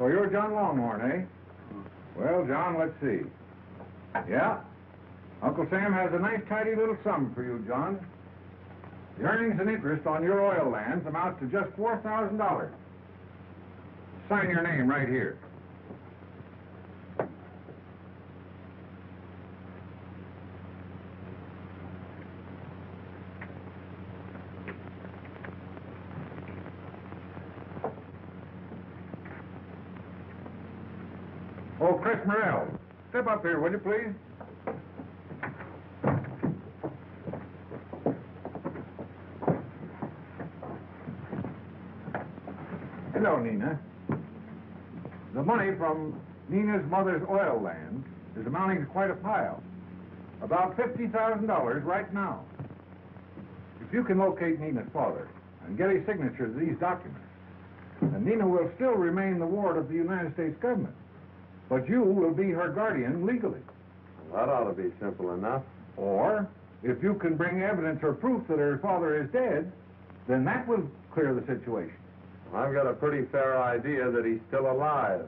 So you're John Longhorn, eh? Well, John, let's see. Yeah. Uncle Sam has a nice, tidy little sum for you, John. The earnings and interest on your oil lands amount to just $4,000. Sign your name right here. Oh, Chris Morrell, step up here, will you, please? Hello, Nina. The money from Nina's mother's oil land is amounting to quite a pile. About $50,000 right now. If you can locate Nina's father and get his signature to these documents, then Nina will still remain the ward of the United States government. But you will be her guardian legally. That ought to be simple enough. Or, if you can bring evidence or proof that her father is dead, then that will clear the situation. I've got a pretty fair idea that he's still alive.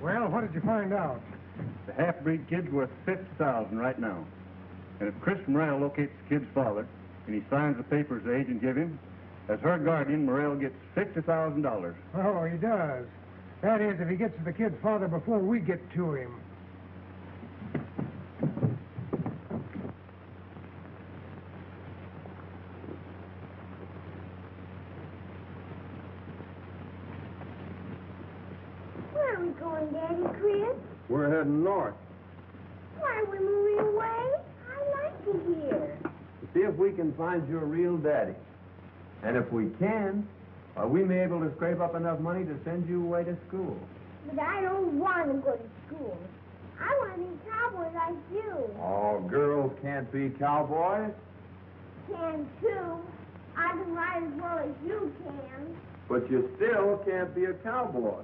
Well, what did you find out? The half-breed kid's worth 50000 right now. And if Chris Morrell locates the kid's father, and he signs the papers the agent give him, as her guardian, Morrell gets $50,000. Oh, he does. That is, if he gets to the kid's father before we get to him. Where are we going, Daddy Chris? We're heading north Why are we moving away? I like it here. to see if we can find your real daddy. And if we can, uh, we may be able to scrape up enough money to send you away to school. But I don't want to go to school. I want to be a cowboy like you. Oh, girls can't be cowboys. Can too. I can ride as well as you can. But you still can't be a cowboy.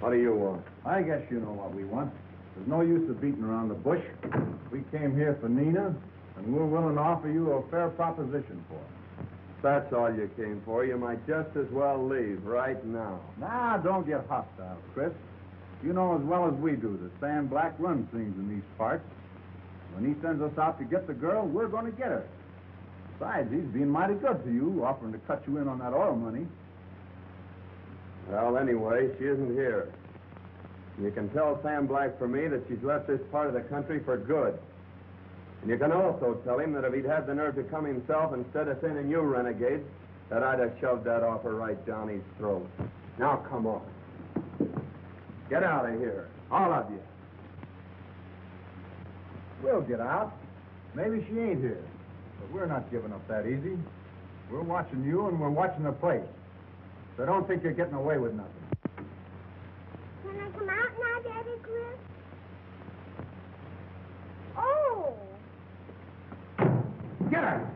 What do you want? I guess you know what we want. There's no use of beating around the bush. We came here for Nina, and we're willing to offer you a fair proposition for her. If that's all you came for, you might just as well leave right now. Nah, don't get hostile, Chris. You know as well as we do that Sam Black runs things in these parts. When he sends us out to get the girl, we're going to get her. Besides, he's being mighty good to you, offering to cut you in on that oil money. Well, anyway, she isn't here. You can tell Sam Black for me that she's left this part of the country for good. And you can also tell him that if he'd had the nerve to come himself instead of sending you renegades, that I'd have shoved that offer right down his throat. Now, come on. Get out of here, all of you. We'll get out. Maybe she ain't here. But we're not giving up that easy. We're watching you and we're watching the place. So don't think you're getting away with nothing. Can I come out now, Daddy Chris? Oh. Get her!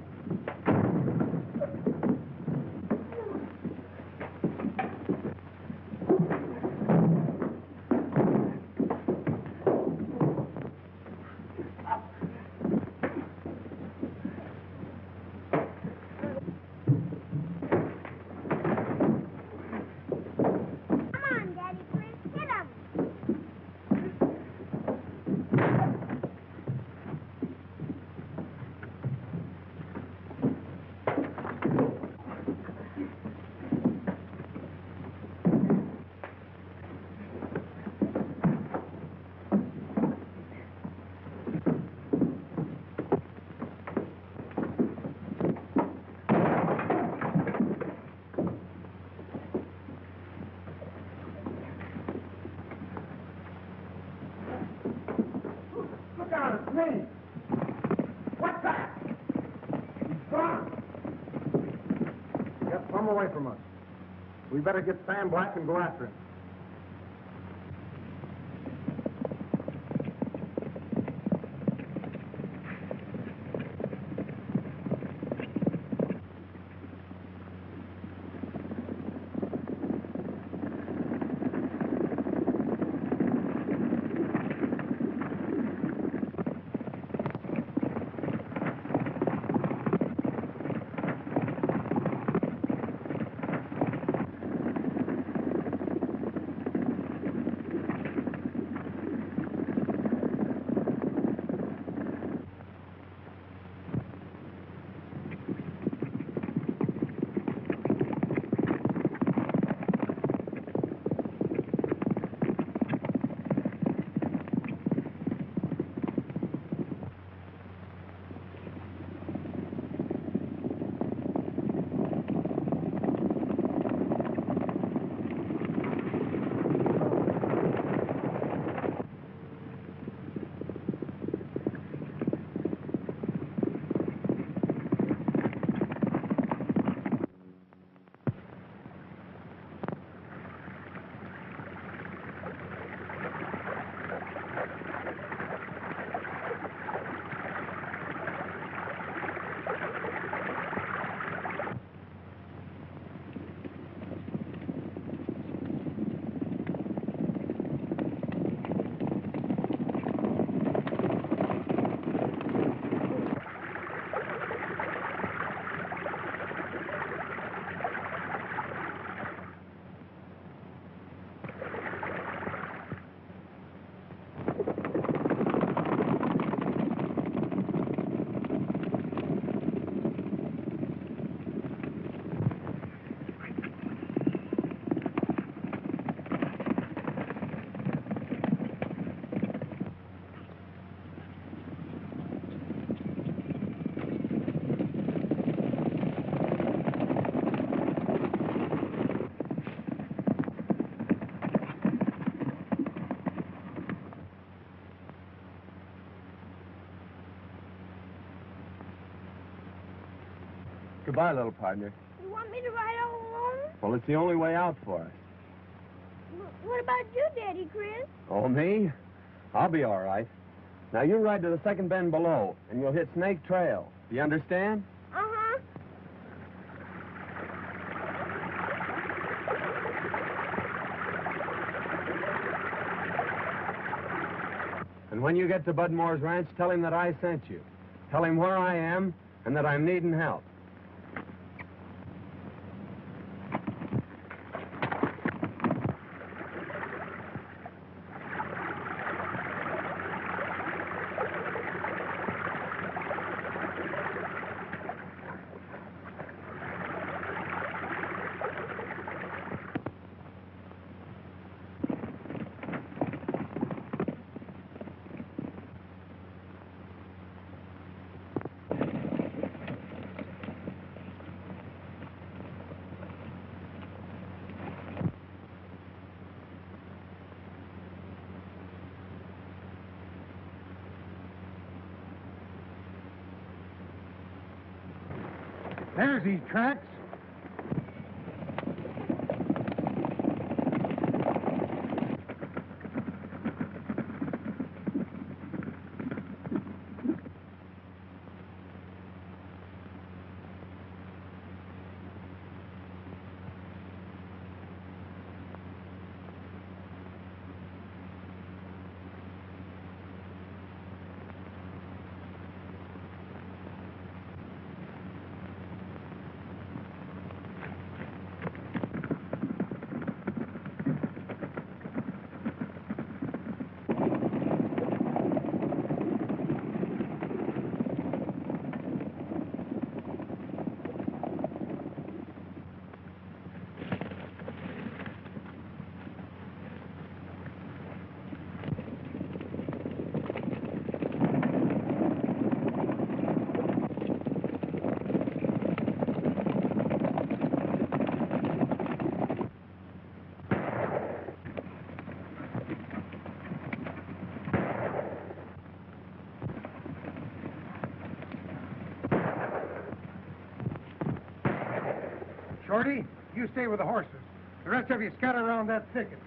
Come on, Daddy Chris. Hit him. Me. What's that? He's gone. Get some away from us. We better get Sam Black and go after him. Goodbye, little partner. You want me to ride all alone? Well, it's the only way out for us. Wh- What about you, Daddy Chris? Oh, me? I'll be all right. Now, you ride to the second bend below, and you'll hit Snake Trail. Do you understand? Uh-huh. And when you get to Bud Moore's ranch, tell him that I sent you. Tell him where I am and that I'm needing help. His tracks. Shorty, you stay with the horses. The rest of you scatter around that thicket.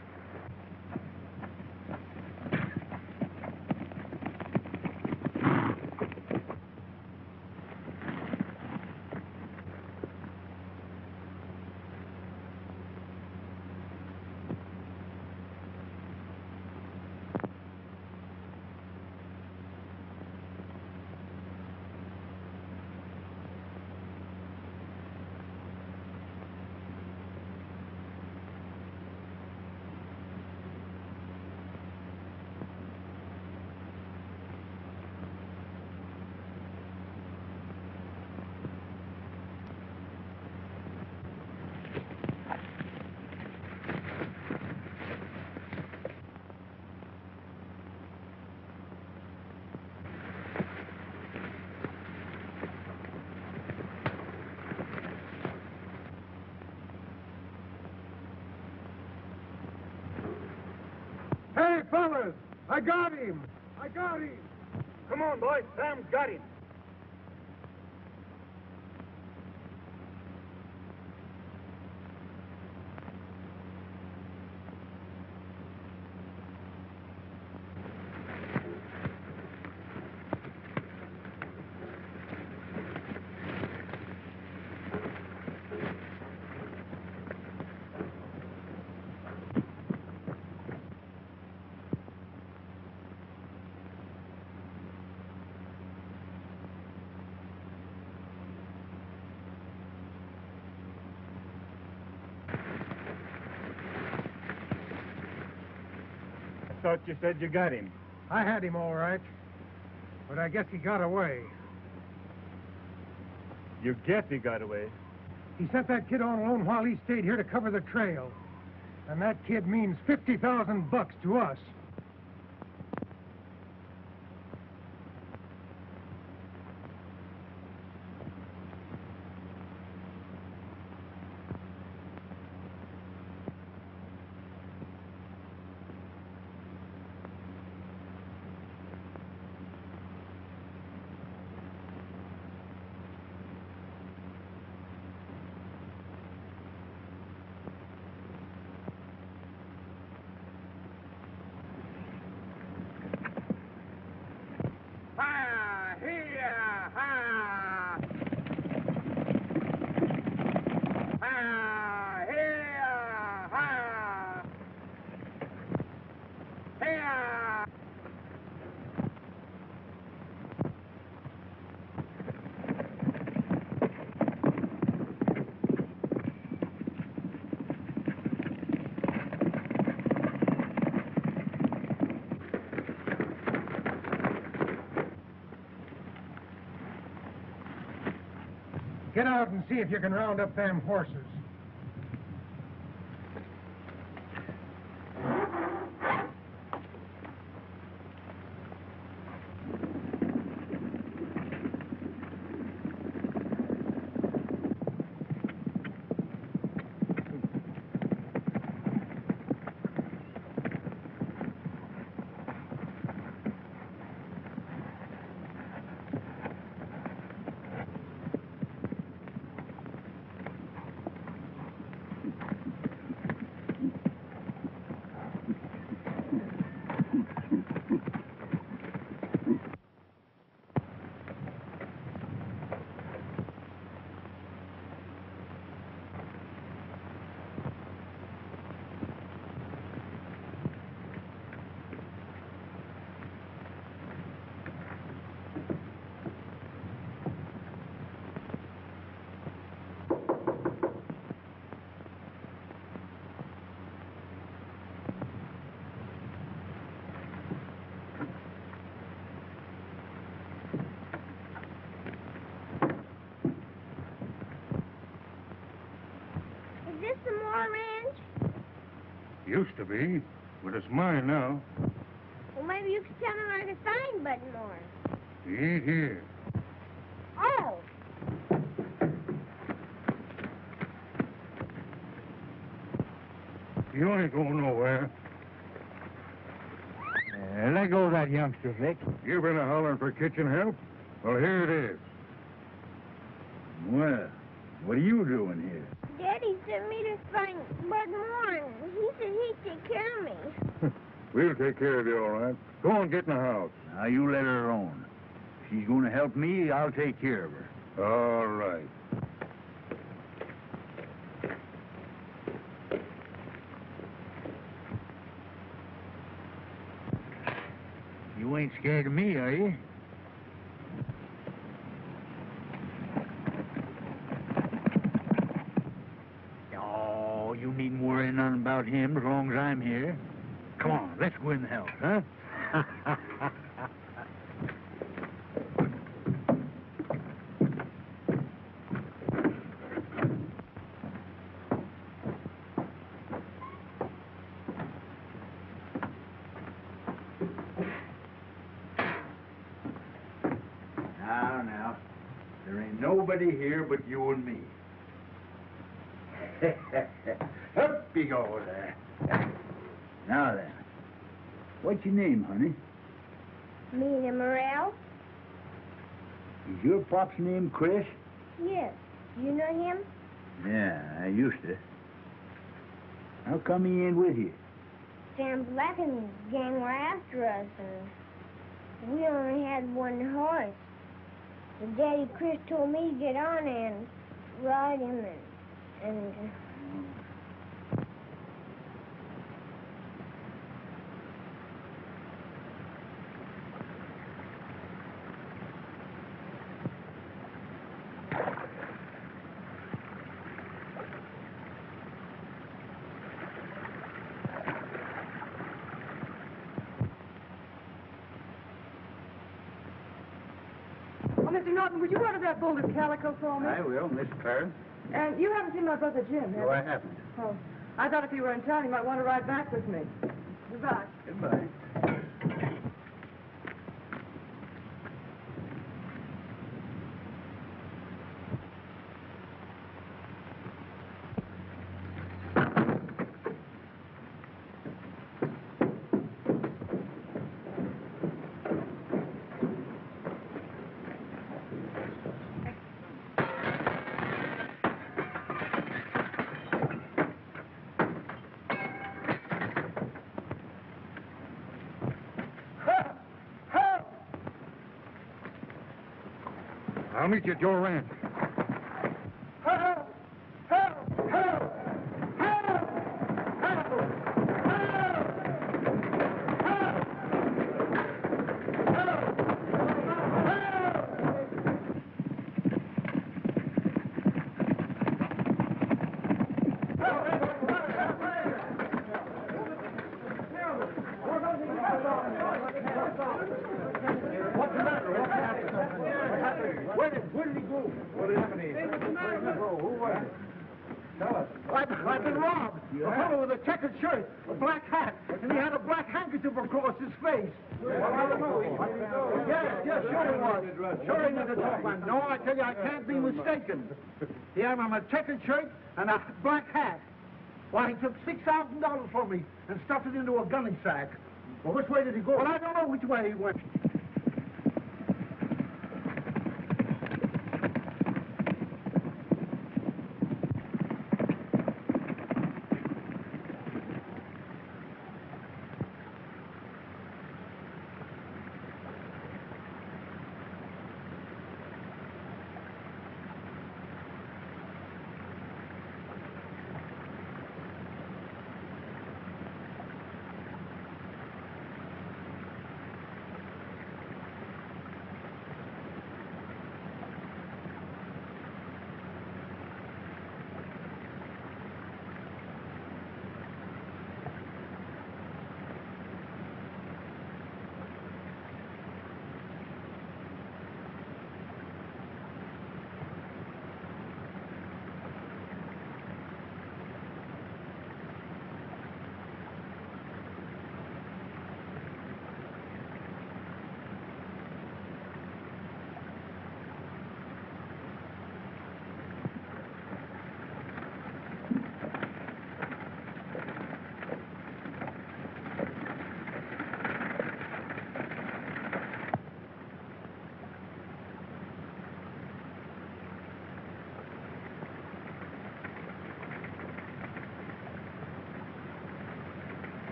On, boys. Thought you said you got him. I had him all right. But I guess he got away. You guess he got away. He sent that kid on alone while he stayed here to cover the trail. And that kid means 50,000 bucks to us. Ha! Here! Ha! Ha! Here! Ha! Here! Get out and see if you can round up them horses. Is this the Moore Ranch? Used to be, but it's mine now. Well, maybe you could tell me where I can find Bud Moore. He ain't here. Oh, You ain't going nowhere. Uh, let go of that youngster, Vic. You've been a hollering for kitchen help? Well, here it is. Well, What are you doing here? Daddy sent me to find Bud Moore, he said he'd take care of me. We'll take care of you, all right. Go on, get in the house. Now, you let her alone. If she's going to help me, I'll take care of her. All right. You ain't scared of me, are you? Oh, you needn't worry none about him as long as I'm here. Come on, let's win in the house, huh? now, now, there ain't nobody here but you and me. Up you go there. Now then, what's your name, honey? Nina Morrell? Is your pop's name Chris? Yes. You know him? Yeah, I used to. How come he ain't with you? Sam Black and his gang were after us, and we only had one horse. So Daddy Chris told me to get on and ride him, and, and Oh, Mr. Norton, would you order that bowl of calico for me? I will, Miss Clarence. And you haven't seen my brother Jim, have No, you? I haven't. Oh, I thought if you were in town, you might want to ride back with me. Goodbye. Goodbye. I'll meet you at your ranch. What's the matter? What's happened? Where did, where did he go? What happened to him? What's the matter? Who was it? Tell us. I've, I've been robbed. A fellow with a checkered shirt, a black hat, and he had a black handkerchief across his face. Yes, sure he was. Sure he was a tough man. No, I tell you, I can't be mistaken. He had on a checkered shirt and a black hat. Why, he took $6,000 from me and stuffed it into a gunny sack. Well, which way did he go? Well, I don't know which way he went.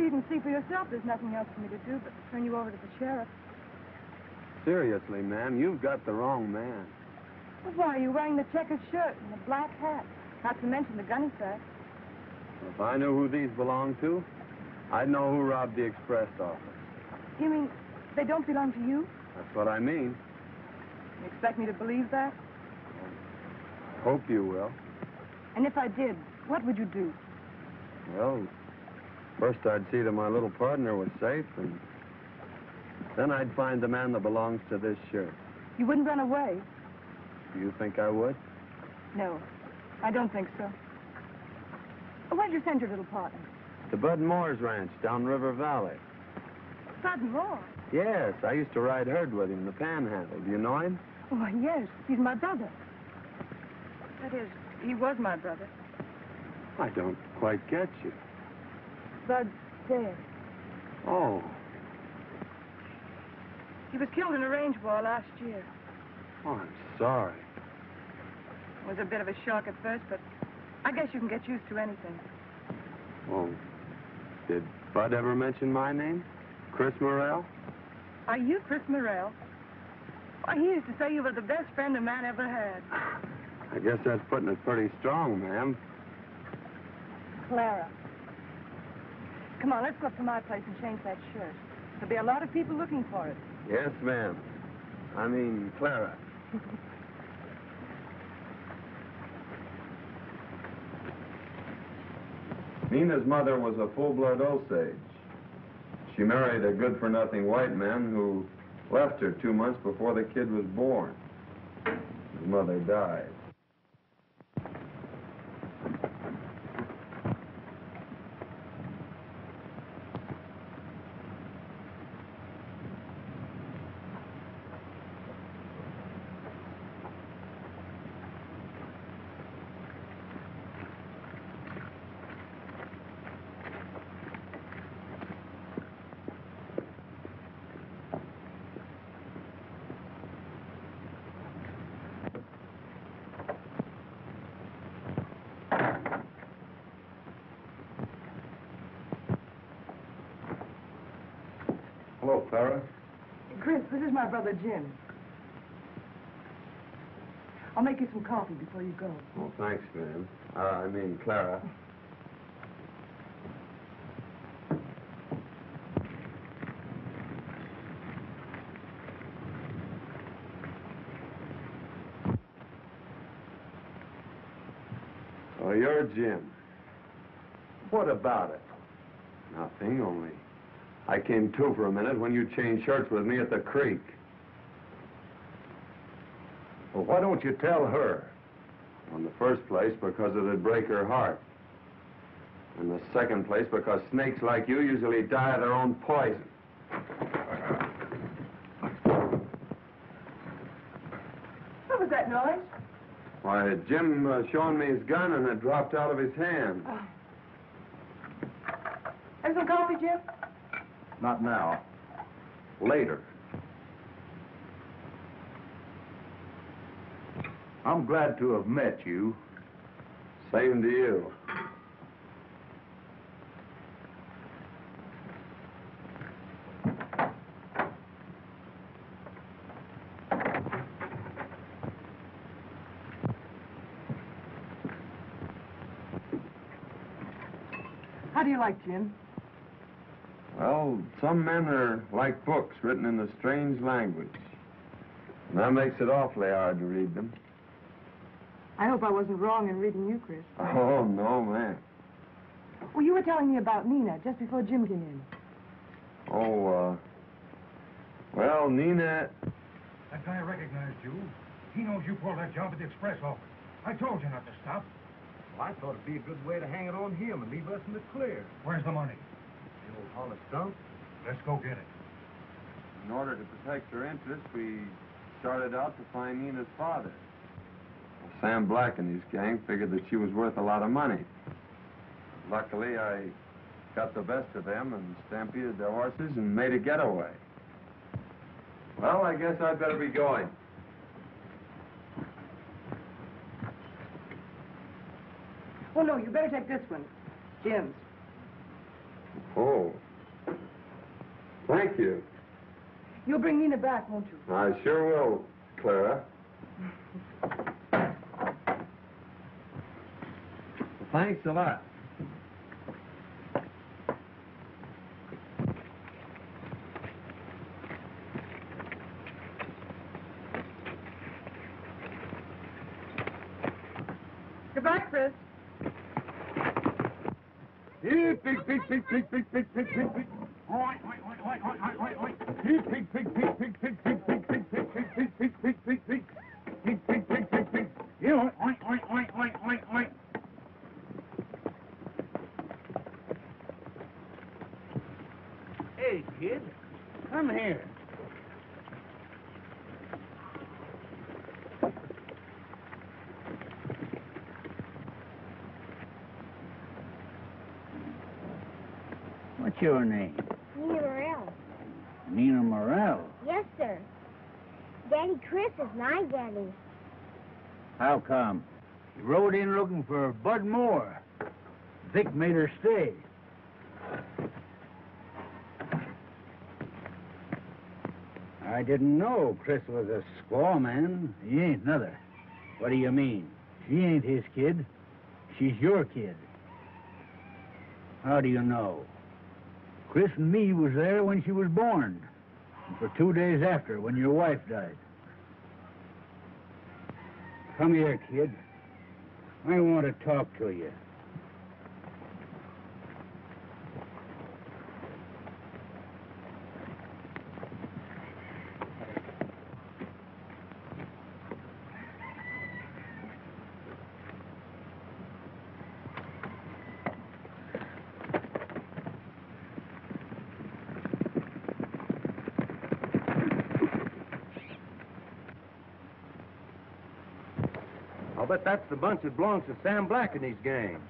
You can see for yourself there's nothing else for me to do but turn you over to the sheriff. Seriously, ma'am, you've got the wrong man. Well, why are you wearing the checkered shirt and the black hat? Not to mention the gunny sack. If I knew who these belonged to, I'd know who robbed the express office. You mean they don't belong to you? That's what I mean. You expect me to believe that? Hope you will. And if I did, what would you do? Well, first I'd see that my little partner was safe, and then I'd find the man that belongs to this shirt. You wouldn't run away? Do you think I would? No, I don't think so. Where'd you send your little partner? To Bud Moore's ranch down River Valley. Bud Moore. Yes, I used to ride herd with him in the panhandle. Do you know him? Oh, yes, he's my brother. That is, he was my brother. I don't quite get you. Bud's dead. Oh, He was killed in a range war last year. oh, I'm sorry. It was a bit of a shock at first, but I guess you can get used to anything. Oh, did Bud ever mention my name? Chris Morrell? Are you Chris Morrell? Why, he used to say you were the best friend a man ever had. I guess that's putting it pretty strong, ma'am. Clara. Come on, let's go up to my place and change that shirt. There'll be a lot of people looking for it. Yes, ma'am. I mean, Clara. Nina's mother was a full-blood Osage. She married a good-for-nothing white man who left her two months before the kid was born. His mother died. Hello, Clara. Chris, this is my brother Jim. I'll make you some coffee before you go. Oh, thanks, ma'am. Uh, I mean, Clara. Oh, you're Jim. What about it? Nothing, only I came to for a minute when you changed shirts with me at the creek. Well, why don't you tell her? In the first place, because it'd break her heart. In the second place, because snakes like you usually die of their own poison. What was that noise? Why, Jim uh, showing me his gun and it dropped out of his hand. Have some coffee, Jim? Not now. Later. I'm glad to have met you. Same to you. How do you like Jim? Well, some men are like books written in a strange language. And that makes it awfully hard to read them. I hope I wasn't wrong in reading you, Chris. Oh, no, man. Well, you were telling me about Nina just before Jim came in. Oh, uh... Well, Nina... That guy recognized you. He knows you pulled that job at the express office. I told you not to stop. Well, I thought it'd be a good way to hang it on him and leave us in the clear. Where's the money? The old honest stump. Let's go get it. In order to protect her interest, we started out to find Nina's father. Well, Sam Black and his gang figured that she was worth a lot of money. Luckily, I got the best of them and stampeded their horses and made a getaway. Well, I guess I'd better be going. Oh, no, you better take this one. Jim's. Oh. Thank you. You'll bring Nina back, won't you? I sure will, Clara. Thanks a lot. Squaw man. He ain't neither. What do you mean? She ain't his kid. She's your kid. How do you know? Chris and me was there when she was born. And for two days after, when your wife died. Come here, kid. I want to talk to you. Bet that's the bunch that belongs to Sam Black and his gang.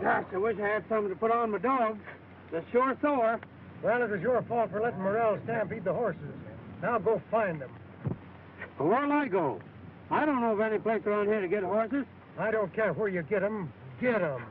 Gosh, I wish I had something to put on my dogs. They're sure sore. Well, it was your fault for letting Morrell stampede the horses. Now go find them. Where'll I go? I don't know of any place around here to get horses. I don't care where you get them. Get them.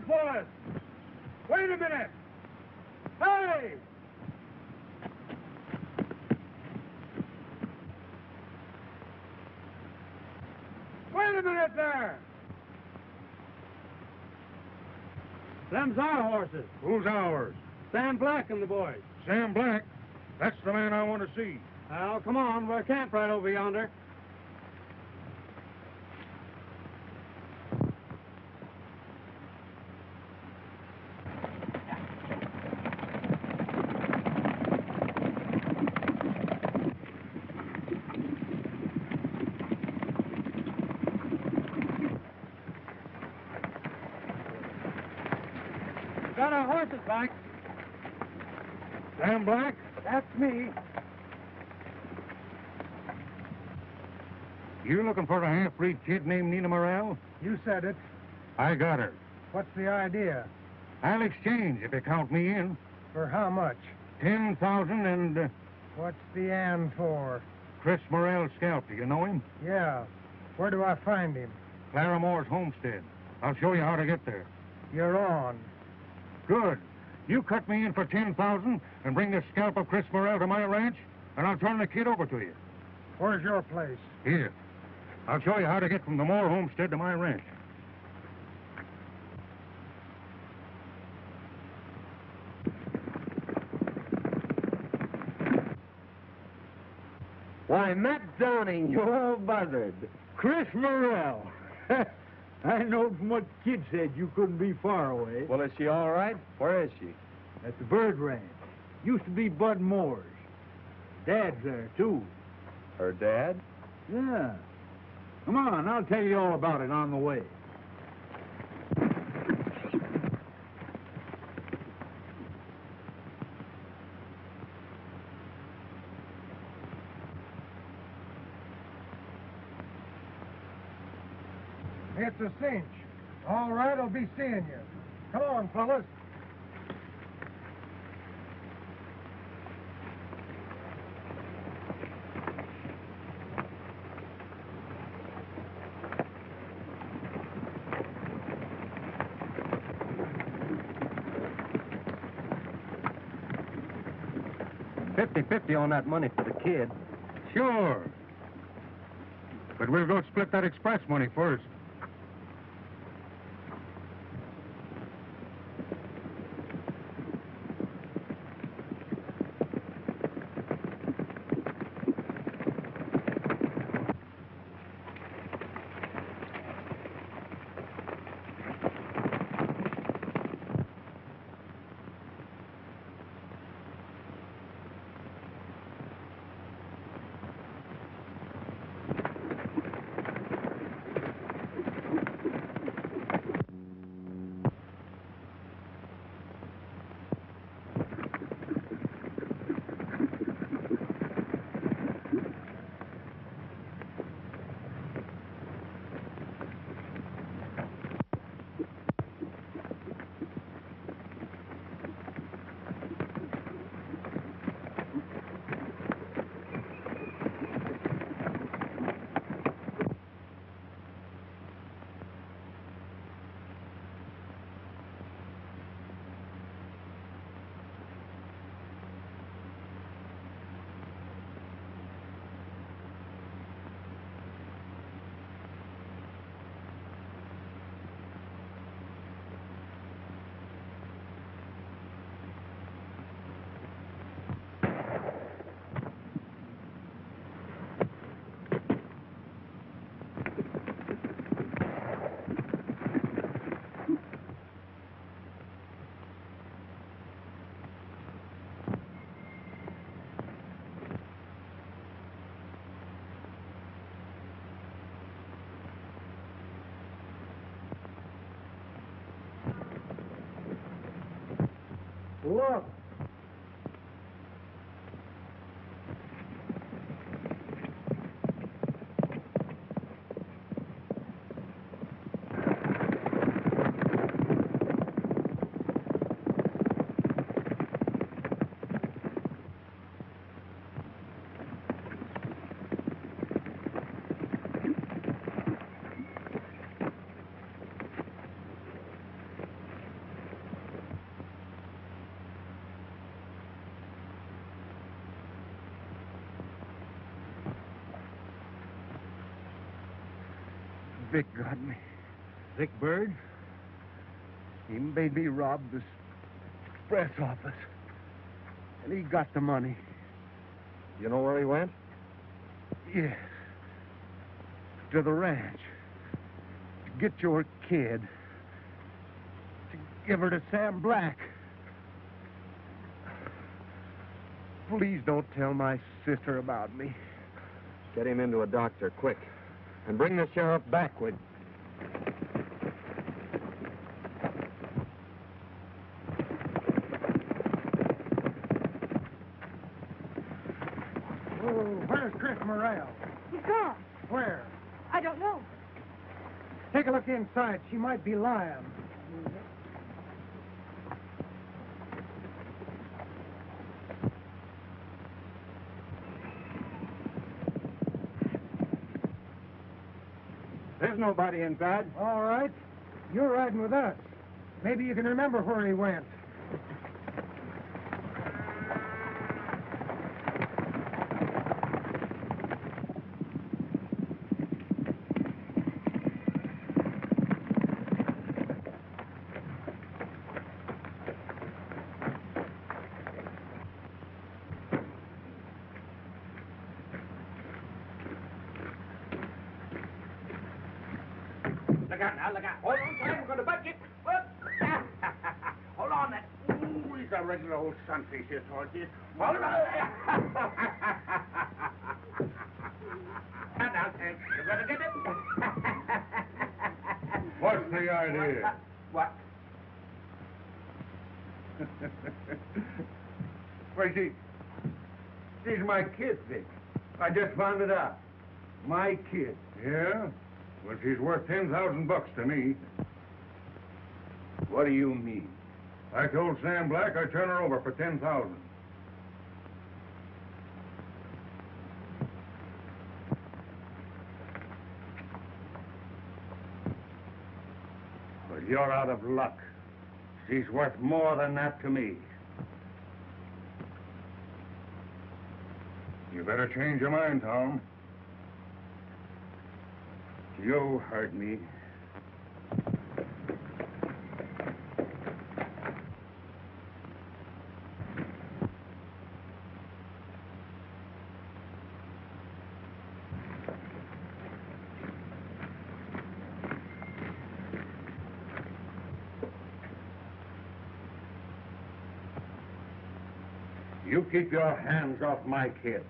You boys! Wait a minute! Hey! Wait a minute there! Them's our horses. Who's ours? Sam Black and the boys. Sam Black. That's the man I want to see. Well, come on. We're camped right over yonder. Got back. Sam Black? That's me. You looking for a half-breed kid named Nina Morrell? You said it. I got her. What's the idea? I'll exchange if you count me in. For how much? Ten thousand and uh, What's the and for? Chris Morrell's scalp. Do you know him? Yeah. Where do I find him? Clara Moore's homestead. I'll show you how to get there. You're on. Good. You cut me in for 10000 and bring the scalp of Chris Morrell to my ranch, and I'll turn the kid over to you. Where's your place? Here. I'll show you how to get from the Moore homestead to my ranch. Why, Matt Downing, you old buzzard. Chris Morrell. I know from what kid said you couldn't be far away. Well, is she all right? Where is she? At the Bird Ranch. Used to be Bud Moore's. Dad's there, too. Her dad? Yeah. Come on, I'll tell you all about it on the way. It's a cinch. All right, I'll be seeing you. Come on, fellas. Fifty-fifty on that money for the kid. Sure. But we'll go split that express money first. Vic got me. Vic Bird? He made me rob this express office. And he got the money. You know where he went? Yes. To the ranch. To get your kid. To give her to Sam Black. Please don't tell my sister about me. Get him into a doctor, quick. And bring the sheriff back with Oh, where's Chris Morrell? He's gone. Where? I don't know. Take a look inside. She might be lying. There's nobody inside. All right. You're riding with us. Maybe you can remember where he went. Look out now, look out. Hold on, Sam, we're going to butt you. Hold on there. Ooh, he's a regular old sunfish, this horse is. Hold on. now, now, Sam, you're going to get him. What's the idea? What? Why, she... She's my kid, Vic. I just found it out. My kid. Yeah? Well, she's worth 10000 bucks to me. What do you mean? I told Sam Black I'd turn her over for 10000 Well, you're out of luck. She's worth more than that to me. You better change your mind, Tom. You heard me. You keep your hands off my kid.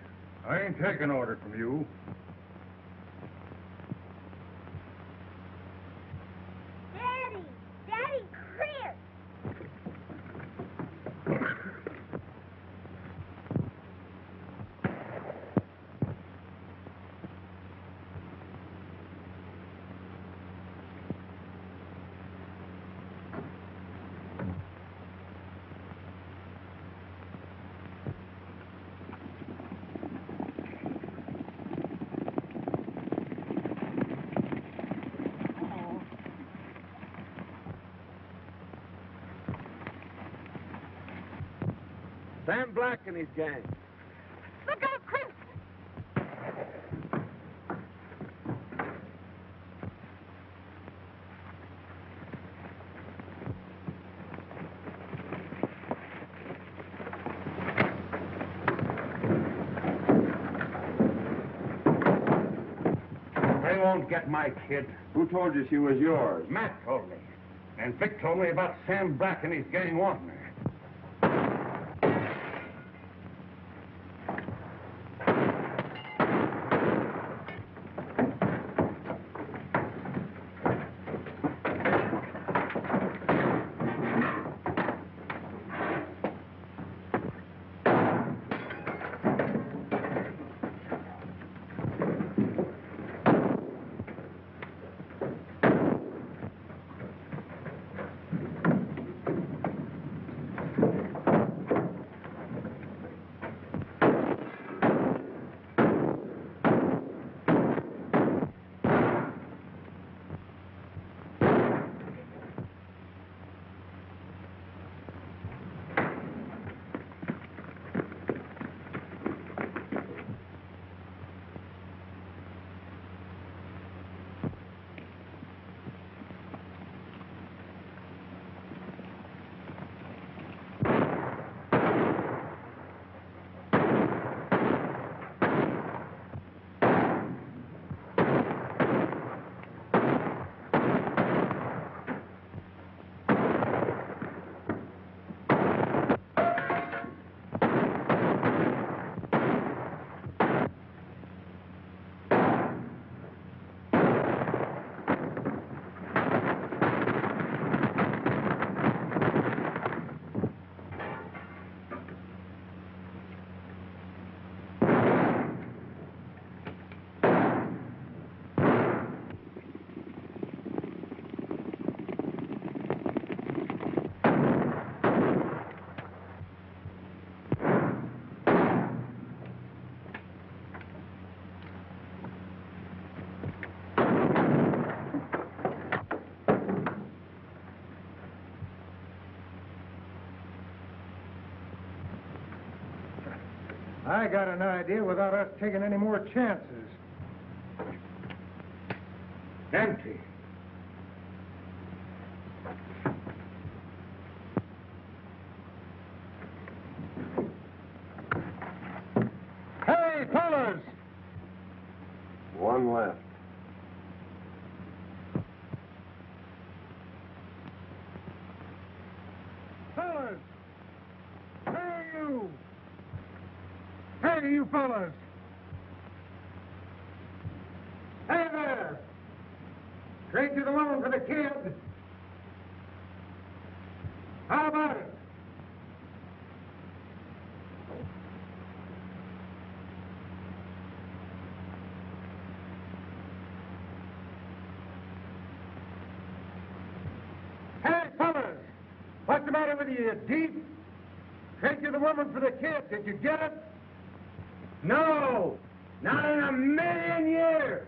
I ain't taking orders from you. Daddy! Daddy, Chris! Sam Black and his gang. Look out, Chris! They won't get my kid. Who told you she was yours? Matt told me. And Vic told me about Sam Black and his gang wanting I got an idea without us taking any more chances. Empty. Hey, fellas! One left. Fellas! Hey, you! Hey, you fellas! Hey there! Trade you the woman for the kid. How about it? What's the matter with you, you deep? Trade you the woman for the kid. Did you get it? No! Not in a million years!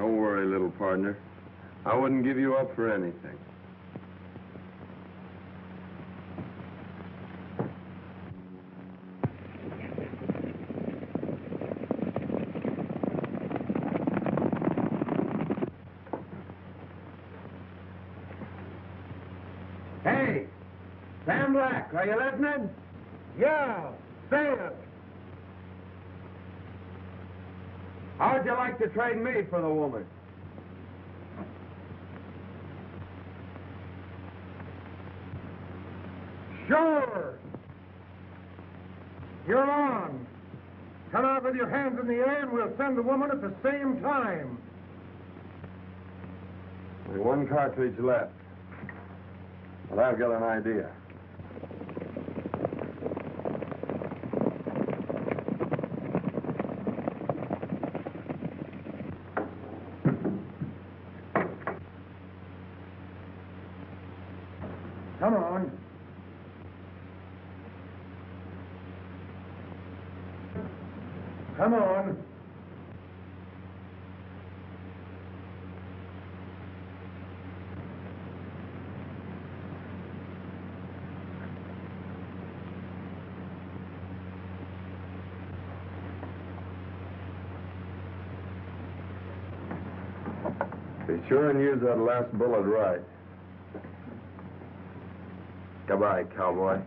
Don't worry, little partner. I wouldn't give you up for anything. Hey! Sam Black, are you listening? Yeah, say. How'd you like to trade me for the woman? Sure. You're on. Come out with your hands in the air and we'll send the woman at the same time. Only one cartridge left. But I've got an idea. Come on. Come on. Be sure and use that last bullet right. Goodbye, cowboy.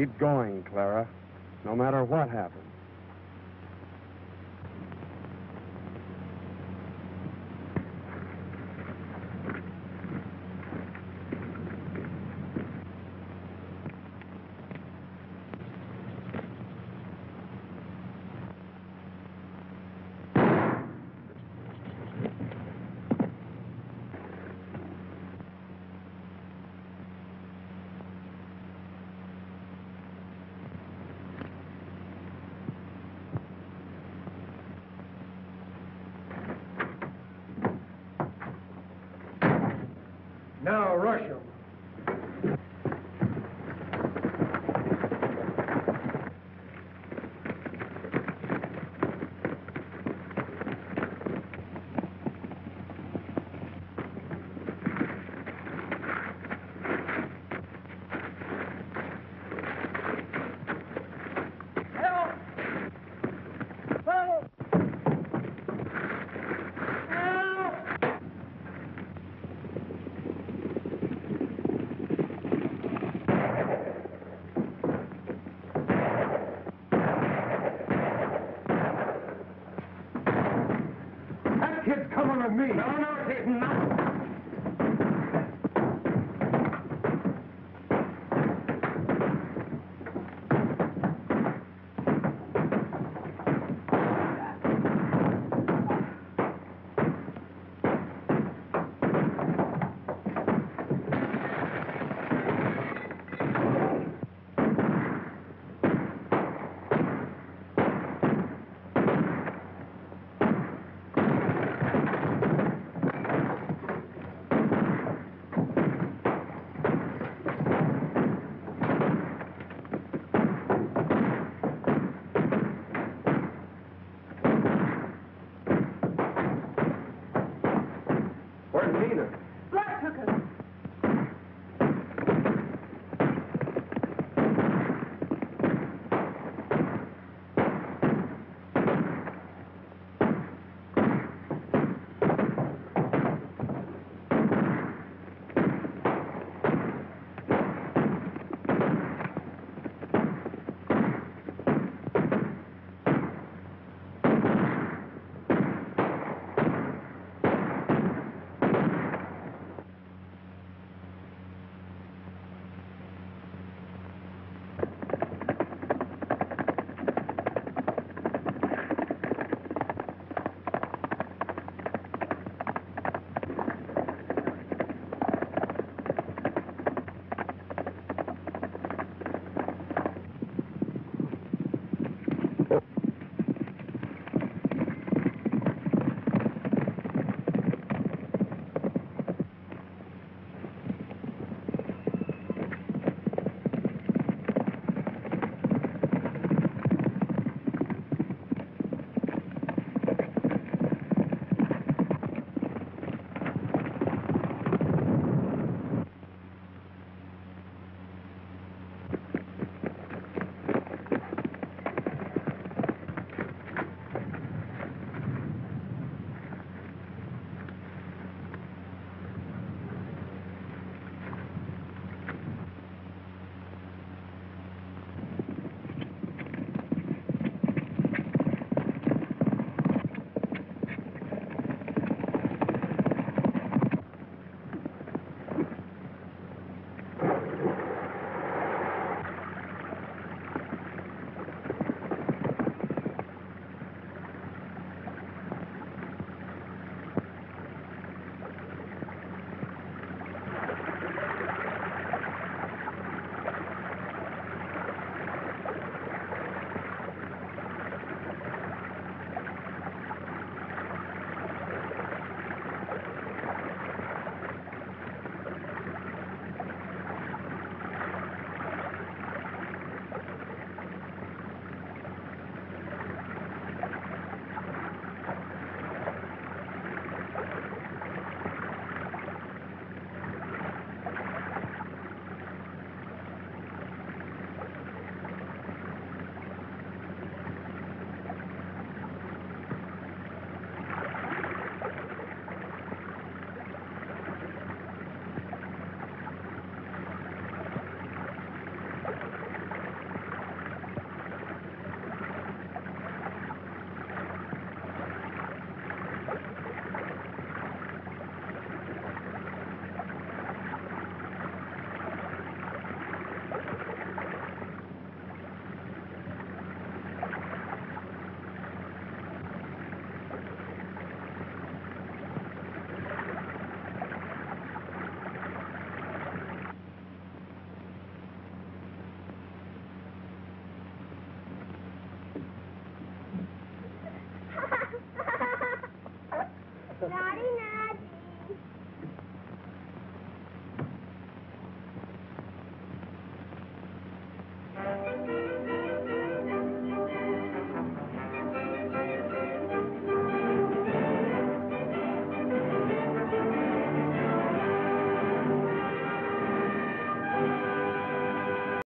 Keep going, Clara. No matter what happens.